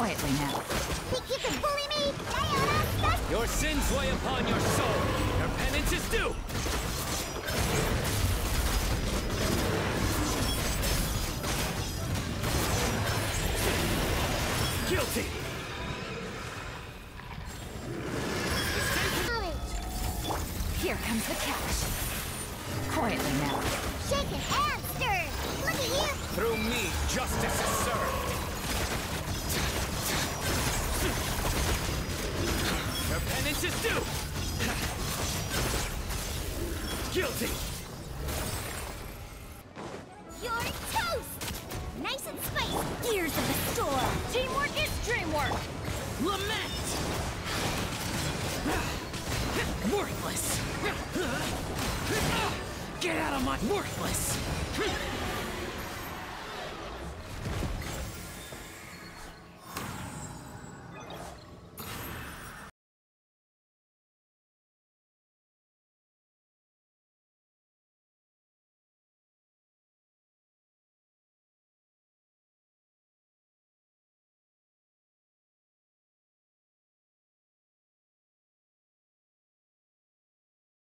Quietly now. Think you can bully me? Your sins weigh upon your soul. Your penance is due. Guilty. Here comes the cash. Quietly now. Shaken and stirred. Look at you. Through me, justice Your penance is due. Guilty. You're toast. Nice and spicy. Gears of the storm. Teamwork is dreamwork. Lament. Worthless. Get out of my worthless.